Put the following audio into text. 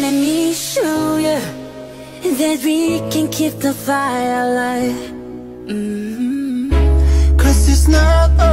let me show you that we can keep the fire alive. Mm -hmm. Cause it's not